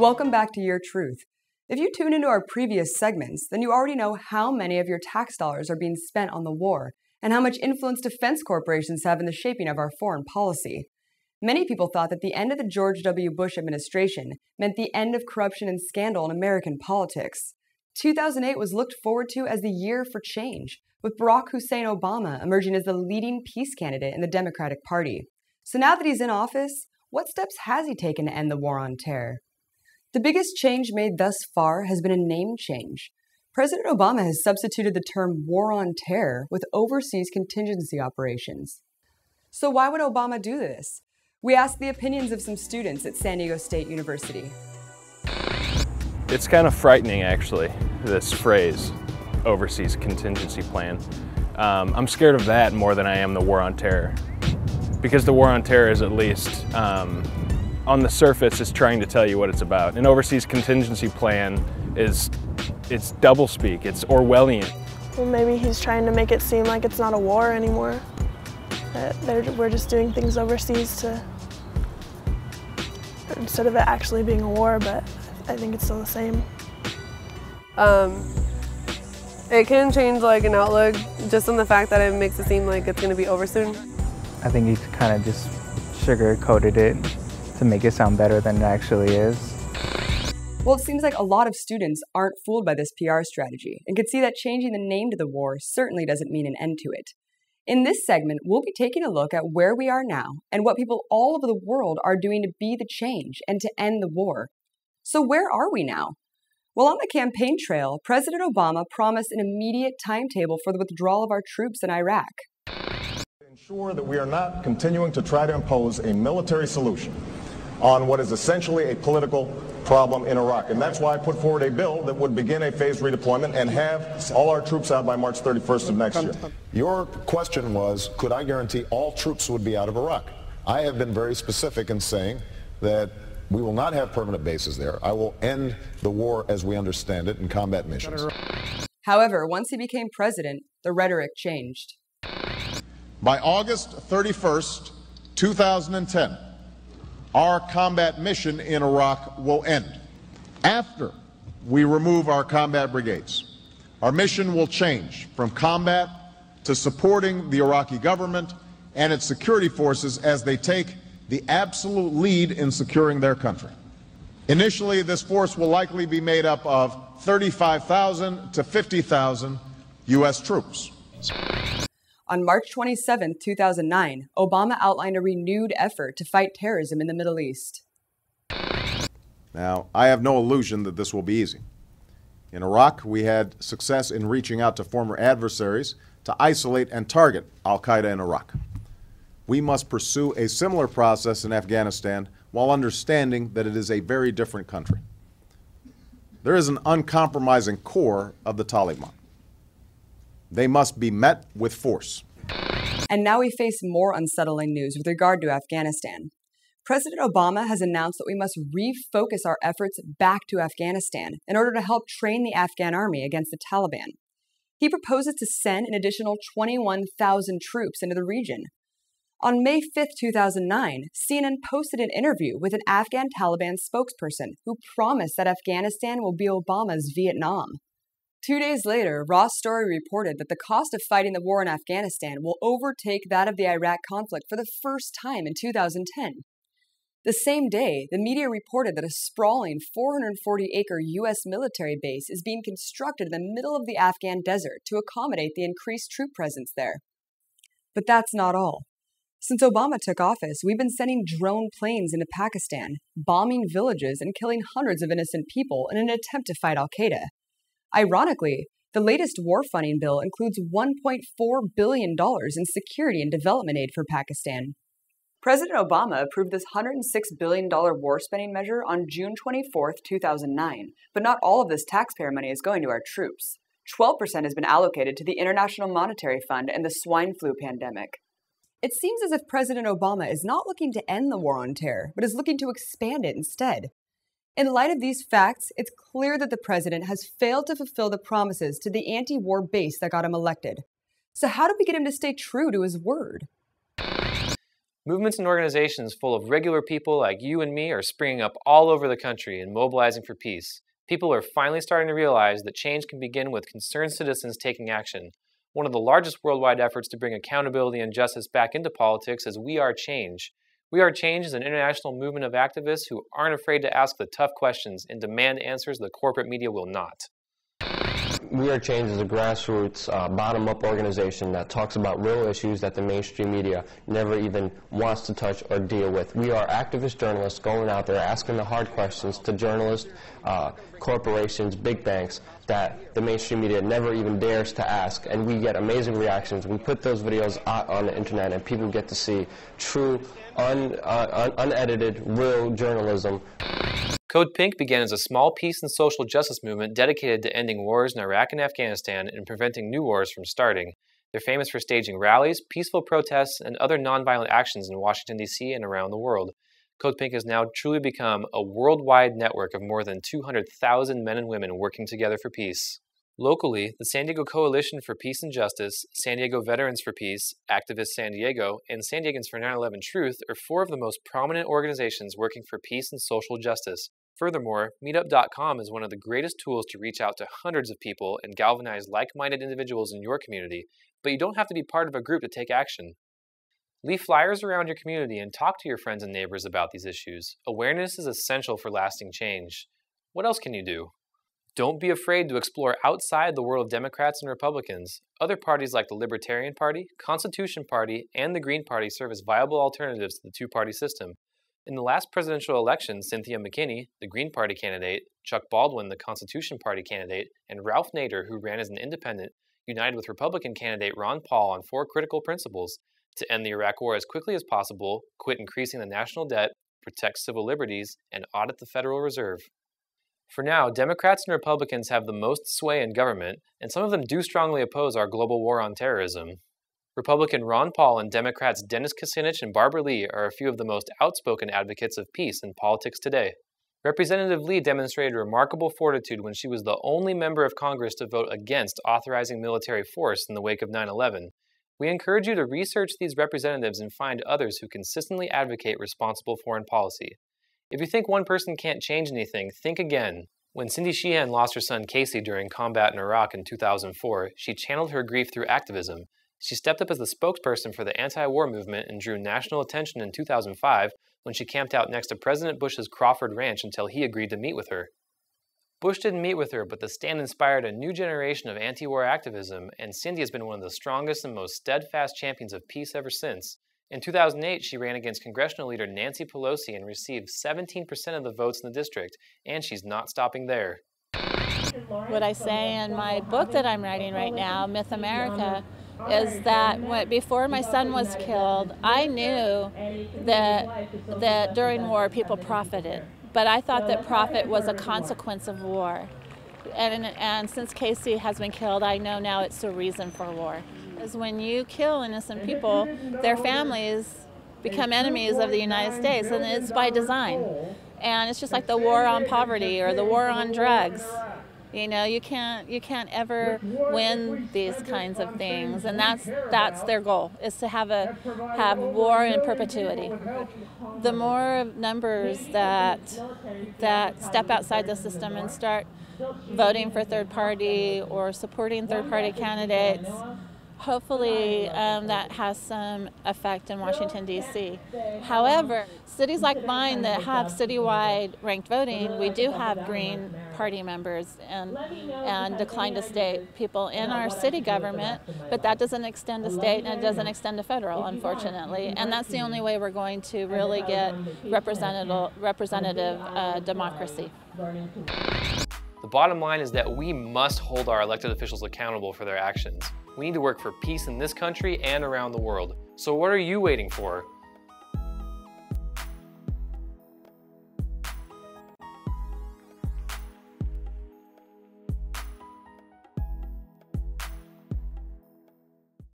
Welcome back to Your Truth. If you tune into our previous segments, then you already know how many of your tax dollars are being spent on the war and how much influence defense corporations have in the shaping of our foreign policy. Many people thought that the end of the George W. Bush administration meant the end of corruption and scandal in American politics. 2008 was looked forward to as the year for change, with Barack Hussein Obama emerging as the leading peace candidate in the Democratic Party. So now that he's in office, what steps has he taken to end the war on terror? The biggest change made thus far has been a name change. President Obama has substituted the term war on terror with overseas contingency operations. So, why would Obama do this? We asked the opinions of some students at San Diego State University. It's kind of frightening, actually, this phrase, overseas contingency plan. Um, I'm scared of that more than I am the war on terror. Because the war on terror is at least um, on the surface is trying to tell you what it's about. An overseas contingency plan is it's doublespeak, it's Orwellian. Well, maybe he's trying to make it seem like it's not a war anymore. That we're just doing things overseas to instead of it actually being a war, but I think it's still the same. Um, it can change like an outlook just on the fact that it makes it seem like it's going to be over soon. I think he's kind of just sugar coated it to make it sound better than it actually is. Well, it seems like a lot of students aren't fooled by this PR strategy and can see that changing the name to the war certainly doesn't mean an end to it. In this segment, we'll be taking a look at where we are now and what people all over the world are doing to be the change and to end the war. So, where are we now? Well, on the campaign trail, President Obama promised an immediate timetable for the withdrawal of our troops in Iraq. Ensure that we are not continuing to try to impose a military solution on what is essentially a political problem in Iraq. And that's why I put forward a bill that would begin a phased redeployment and have all our troops out by March 31st of next year. Your question was, could I guarantee all troops would be out of Iraq? I have been very specific in saying that we will not have permanent bases there. I will end the war as we understand it in combat missions. However, once he became president, the rhetoric changed. By August 31st, 2010, our combat mission in Iraq will end. After we remove our combat brigades, our mission will change from combat to supporting the Iraqi government and its security forces as they take the absolute lead in securing their country. Initially, this force will likely be made up of 35,000 to 50,000 U.S. troops. On March 27, 2009, Obama outlined a renewed effort to fight terrorism in the Middle East. Now, I have no illusion that this will be easy. In Iraq, we had success in reaching out to former adversaries to isolate and target al Qaeda in Iraq. We must pursue a similar process in Afghanistan while understanding that it is a very different country. There is an uncompromising core of the Taliban. They must be met with force. And now we face more unsettling news with regard to Afghanistan. President Obama has announced that we must refocus our efforts back to Afghanistan in order to help train the Afghan army against the Taliban. He proposes to send an additional 21,000 troops into the region. On May 5, 2009, CNN posted an interview with an Afghan Taliban spokesperson who promised that Afghanistan will be Obama's Vietnam. Two days later, Raw Story reported that the cost of fighting the war in Afghanistan will overtake that of the Iraq conflict for the first time in 2010. The same day, the media reported that a sprawling 440 acre U.S. military base is being constructed in the middle of the Afghan desert to accommodate the increased troop presence there. But that's not all. Since Obama took office, we've been sending drone planes into Pakistan, bombing villages and killing hundreds of innocent people in an attempt to fight Al Qaeda. Ironically, the latest war funding bill includes $1.4 billion in security and development aid for Pakistan. President Obama approved this $106 billion war spending measure on June 24, 2009, but not all of this taxpayer money is going to our troops. 12% has been allocated to the International Monetary Fund and the swine flu pandemic. It seems as if President Obama is not looking to end the war on terror, but is looking to expand it instead. In light of these facts, it's clear that the president has failed to fulfill the promises to the anti war base that got him elected. So, how do we get him to stay true to his word? Movements and organizations full of regular people like you and me are springing up all over the country and mobilizing for peace. People are finally starting to realize that change can begin with concerned citizens taking action. One of the largest worldwide efforts to bring accountability and justice back into politics is We Are Change. We Are Change is an international movement of activists who aren't afraid to ask the tough questions and demand answers the corporate media will not. We Are Change is a grassroots, uh, bottom-up organization that talks about real issues that the mainstream media never even wants to touch or deal with. We are activist journalists going out there asking the hard questions to journalists, uh, corporations, big banks that the mainstream media never even dares to ask, and we get amazing reactions. We put those videos out on the internet, and people get to see true, un, uh, un unedited, real journalism. Code Pink began as a small peace and social justice movement dedicated to ending wars in Iraq and Afghanistan and preventing new wars from starting. They're famous for staging rallies, peaceful protests, and other nonviolent actions in Washington, D.C. and around the world. Code Pink has now truly become a worldwide network of more than 200,000 men and women working together for peace. Locally, the San Diego Coalition for Peace and Justice, San Diego Veterans for Peace, Activist San Diego, and San Diegans for 9 11 Truth are four of the most prominent organizations working for peace and social justice. Furthermore, Meetup.com is one of the greatest tools to reach out to hundreds of people and galvanize like minded individuals in your community, but you don't have to be part of a group to take action. Leave flyers around your community and talk to your friends and neighbors about these issues. Awareness is essential for lasting change. What else can you do? Don't be afraid to explore outside the world of Democrats and Republicans. Other parties like the Libertarian Party, Constitution Party, and the Green Party serve as viable alternatives to the two party system. In the last presidential election, Cynthia McKinney, the Green Party candidate, Chuck Baldwin, the Constitution Party candidate, and Ralph Nader, who ran as an independent, united with Republican candidate Ron Paul on four critical principles to end the Iraq War as quickly as possible, quit increasing the national debt, protect civil liberties, and audit the Federal Reserve. For now, Democrats and Republicans have the most sway in government, and some of them do strongly oppose our global war on terrorism. Republican Ron Paul and Democrats Dennis Kucinich and Barbara Lee are a few of the most outspoken advocates of peace in politics today. Representative Lee demonstrated remarkable fortitude when she was the only member of Congress to vote against authorizing military force in the wake of 9 11. We encourage you to research these representatives and find others who consistently advocate responsible foreign policy. If you think one person can't change anything, think again. When Cindy Sheehan lost her son Casey during combat in Iraq in 2004, she channeled her grief through activism. She stepped up as the spokesperson for the anti war movement and drew national attention in 2005 when she camped out next to President Bush's Crawford Ranch until he agreed to meet with her. Bush didn't meet with her, but the stand inspired a new generation of anti war activism, and Cindy has been one of the strongest and most steadfast champions of peace ever since. In 2008, she ran against congressional leader Nancy Pelosi and received 17% of the votes in the district, and she's not stopping there. What I say in my book that I'm writing right now, Myth America, is that when, before my son was killed, I knew that that during war people profited, but I thought that profit was a consequence of war. And, and since Casey has been killed, I know now it's the reason for war is when you kill innocent people, their families become enemies of the United States, and it's by design. And it's just like the war on poverty or the war on drugs. You know, you can't you can't ever win these kinds of things, and that's that's their goal is to have a have war in perpetuity. The more numbers that that step outside the system and start voting for third party or supporting third party candidates hopefully um, that has some effect in Washington, D.C. However, cities like mine that have citywide ranked voting, we do have Green Party members and, and declined to state people in our city government, but that doesn't extend to state and it doesn't extend to federal, unfortunately. And that's the only way we're going to really get representative, representative uh, democracy. The bottom line is that we must hold our elected officials accountable for their actions. We need to work for peace in this country and around the world. So what are you waiting for?